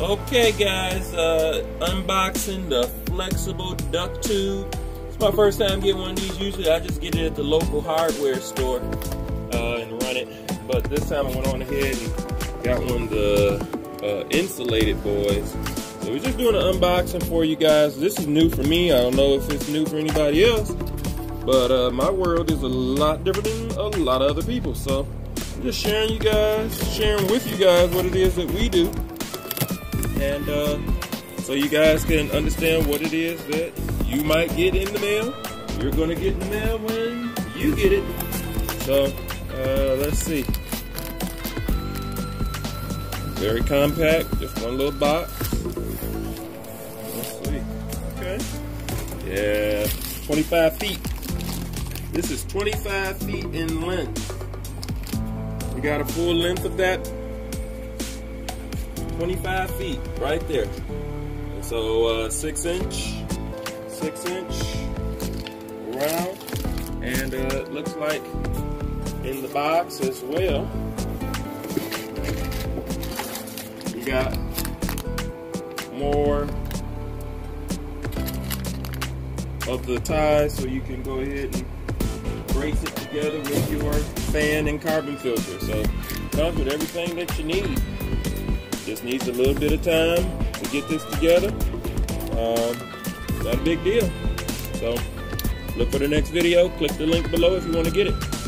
Okay guys, uh, unboxing the flexible duct tube. It's my first time getting one of these. Usually I just get it at the local hardware store uh, and run it. But this time I went on ahead and got one of the uh, insulated boys. So we're just doing an unboxing for you guys. This is new for me. I don't know if it's new for anybody else. But uh, my world is a lot different than a lot of other people. So I'm just sharing you guys, sharing with you guys what it is that we do and uh, so you guys can understand what it is that you might get in the mail. You're gonna get in the mail when you get it. So uh, let's see. Very compact, just one little box. Let's see. Okay. Yeah, 25 feet. This is 25 feet in length. We got a full length of that 25 feet right there. And so uh, six inch, six inch round. And uh, it looks like in the box as well, you got more of the ties so you can go ahead and brace it together with your fan and carbon filter. So comes with everything that you need. Just needs a little bit of time to get this together. Um, not a big deal. So look for the next video. Click the link below if you want to get it.